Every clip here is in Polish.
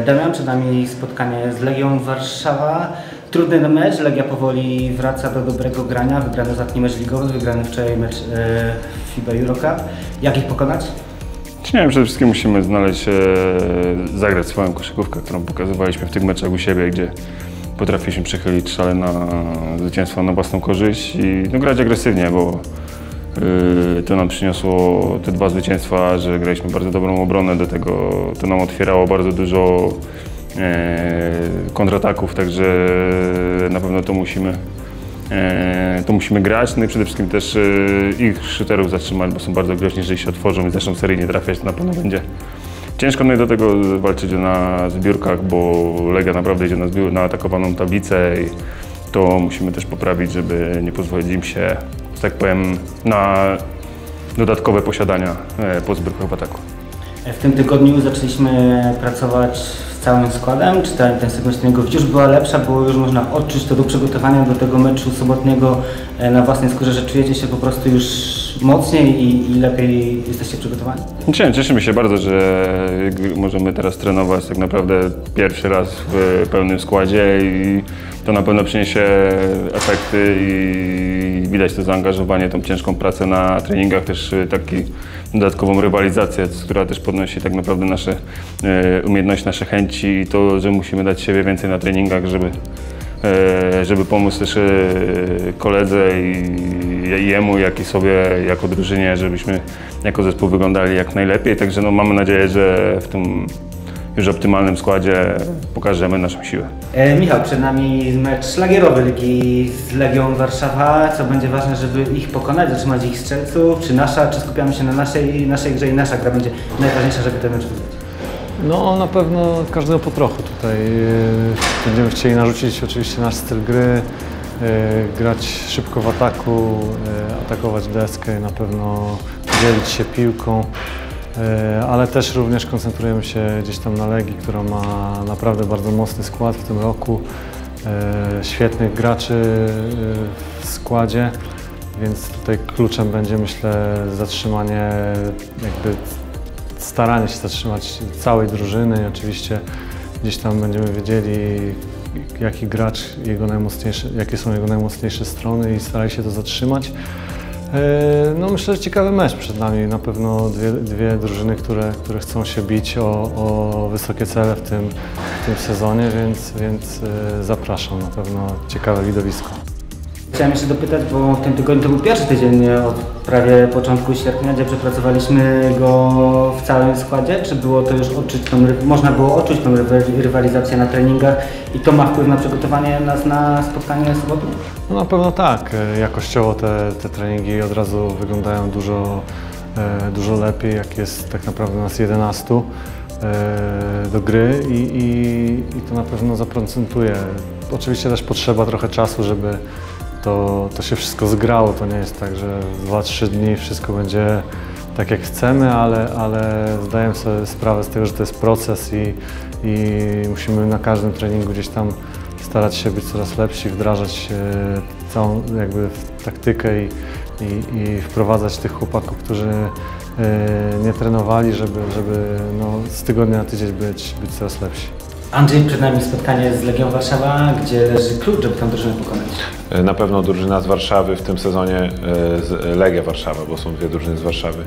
Damian, przed nami spotkanie z Legią Warszawa. Trudny mecz, Legia powoli wraca do dobrego grania. Wygrany ostatni mecz ligowy, wygrany wczoraj mecz e, FIBA Eurocup. Jak ich pokonać? Nie wiem, przede wszystkim musimy znaleźć, e, zagrać swoją koszykówkę, którą pokazywaliśmy w tych meczach u siebie, gdzie potrafiliśmy przechylić szale na zwycięstwo na własną korzyść i no, grać agresywnie, bo to nam przyniosło te dwa zwycięstwa, że graliśmy bardzo dobrą obronę, do tego to nam otwierało bardzo dużo e, kontrataków, także na pewno to musimy E, to musimy grać, no i przede wszystkim też e, ich shooterów zatrzymać, bo są bardzo groźni, jeżeli się otworzą i zaczną seryjnie trafiać, to na pewno będzie ciężko. No i do tego walczyć na zbiórkach, bo Legia naprawdę idzie na, zbiór, na atakowaną tablicę i to musimy też poprawić, żeby nie pozwolić im się, że tak powiem, na dodatkowe posiadania e, po zbiórkach w ataku. E, W tym tygodniu zaczęliśmy pracować z całym składem. Czy ta intensywność treningowa już była lepsza? Było już można odczuć to do przygotowania do tego meczu sobotniego e, na własnej skórze, że czujecie się po prostu już mocniej i, i lepiej jesteście przygotowani? Cieszę- Cieszymy się bardzo, że możemy teraz trenować tak naprawdę pierwszy raz w pełnym składzie i to na pewno przyniesie efekty i widać to zaangażowanie, tą ciężką pracę na treningach, też y, taki dodatkową rywalizację, która też podnosi tak naprawdę nasze e, umiejętności, nasze chęci i to, że musimy dać siebie więcej na treningach, żeby e, żeby pomóc też koledze i jemu, jak i sobie jako drużynie, żebyśmy jako zespół wyglądali jak najlepiej. Także no, mamy nadzieję, że w tym już optymalnym składzie pokażemy naszą siłę. E, Michał, przed nami mecz szlagierowy Ligi z Legią Warszawa. Co będzie ważne, żeby ich pokonać, zatrzymać ich strzelców? Czy nasza, czy skupiamy się na naszej, naszej grze i nasza gra będzie najważniejsza, żeby ten mecz wygrać? No na pewno każdego po trochu tutaj. Yy, Będziemy chcieli narzucić oczywiście nasz styl gry, yy, grać szybko w ataku, yy, atakować deskę, na pewno dzielić się piłką, ale też również koncentrujemy się gdzieś tam na Legii, która ma naprawdę bardzo mocny skład w tym roku, yy, świetnych graczy yy, w składzie. Więc tutaj kluczem będzie myślę zatrzymanie jakby staranie się zatrzymać całej drużyny i oczywiście gdzieś tam będziemy wiedzieli, jaki gracz, jego najmocniejsze, jakie są jego najmocniejsze strony i starali się to zatrzymać. E, No myślę, że ciekawy mecz przed nami. Na pewno dwie, dwie drużyny, które, które chcą się bić o, o wysokie cele w tym, w tym sezonie, więc, więc e, zapraszam. Na pewno ciekawe widowisko. Chciałem jeszcze dopytać, bo w tym tygodniu to był pierwszy tydzień od prawie początku sierpnia, gdzie przepracowaliśmy go w całym składzie. Czy było to już odczuć tą, można było odczuć tą ry- rywalizację na treningach i to ma wpływ na przygotowanie nas na spotkanie sobotnie? No na pewno tak. E, Jakościowo te, te treningi od razu wyglądają dużo, e, dużo lepiej, jak jest tak naprawdę nas 11 e, do gry i, i, i to na pewno zaprocentuje. Oczywiście też potrzeba trochę czasu, żeby to, to się wszystko zgrało. To nie jest tak, że w 2-3 dni wszystko będzie tak jak chcemy, ale, ale zdajemy sobie sprawę z tego, że to jest proces i, i musimy na każdym treningu gdzieś tam starać się być coraz lepsi, wdrażać e, całą jakby taktykę i, i, i wprowadzać tych chłopaków, którzy e, nie trenowali, żeby, żeby no, z tygodnia na tydzień być, być coraz lepsi. Andrzej, przed nami spotkanie z Legią Warszawa, gdzie leży klucz, żeby tę drużynę pokonać. Na pewno drużyna z Warszawy w tym sezonie, e, z- Legia Warszawa, bo są dwie drużyny z Warszawy,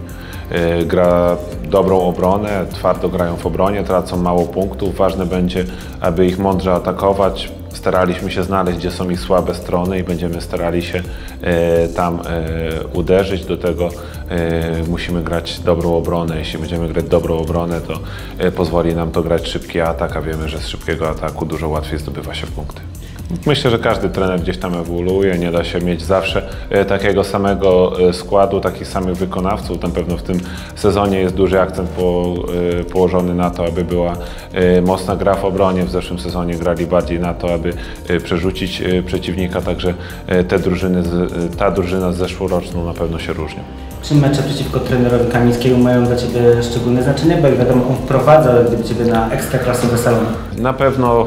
e, gra dobrą obronę, twardo grają w obronie, tracą mało punktów. Ważne będzie, aby ich mądrze atakować. Staraliśmy się znaleźć, gdzie są ich słabe strony i będziemy starali się e, tam e, uderzyć. Do tego e, musimy grać dobrą obronę. Jeśli będziemy grać dobrą obronę, to pozwoli nam to grać szybki atak, a wiemy, że z szybkiego ataku dużo łatwiej zdobywa się punkty. Myślę, że każdy trener gdzieś tam ewoluuje, nie da się mieć zawsze e, takiego samego e, składu, takich samych wykonawców. Na pewno w tym sezonie jest duży akcent po, e, położony na to, aby była mocna gra w obronie. W zeszłym sezonie grali bardziej na to, aby przerzucić przeciwnika, także te drużyny, ta drużyna zeszłoroczną na pewno się różnią. Czy mecze przeciwko trenerowi Kamińskiemu mają dla Ciebie szczególne znaczenie? Bo jak wiadomo, on wprowadza gdyby Ciebie na ekstraklasowe salony. Na pewno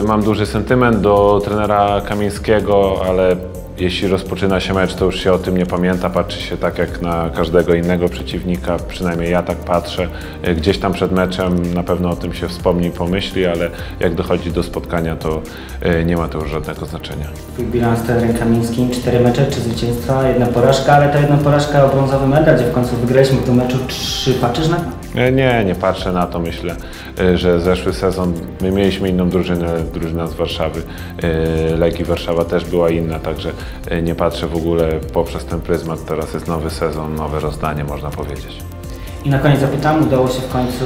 y, mam duży sentyment do trenera Kamińskiego, ale jeśli rozpoczyna się mecz, to już się o tym nie pamięta, patrzy się tak jak na każdego innego przeciwnika, przynajmniej ja tak patrzę. E, Gdzieś tam przed meczem na pewno o tym się wspomni i pomyśli, ale jak dochodzi do spotkania, to e, nie ma to już żadnego znaczenia. Twój bilans trenerem Kamińskim, cztery mecze, trzy zwycięstwa, jedna porażka, ale ta jedna porażka o brązowy medal, gdzie w końcu wygraliśmy tym meczu trzy, patrzysz na to? E, Nie, nie patrzę na to. Myślę, że zeszły sezon my mieliśmy inną drużynę, drużyna z Warszawy. Legii Warszawa też była inna, także nie patrzę w ogóle poprzez ten pryzmat. Teraz jest nowy sezon, nowe rozdanie, można powiedzieć. I na koniec zapytam, udało się w końcu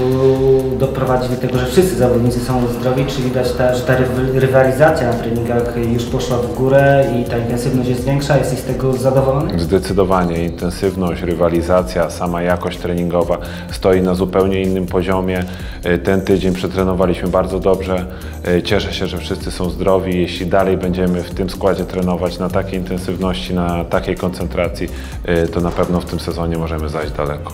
doprowadzić do tego, że wszyscy zawodnicy są zdrowi? Czy widać, ta, że ta ryw- rywalizacja na treningach już poszła w górę i ta intensywność jest większa? Jesteś z tego zadowolony? Zdecydowanie intensywność, rywalizacja, sama jakość treningowa stoi na zupełnie innym poziomie. E, Ten tydzień przetrenowaliśmy bardzo dobrze. E, Cieszę się, że wszyscy są zdrowi. Jeśli dalej będziemy w tym składzie trenować na takiej intensywności, na takiej koncentracji, e, to na pewno w tym sezonie możemy zajść daleko.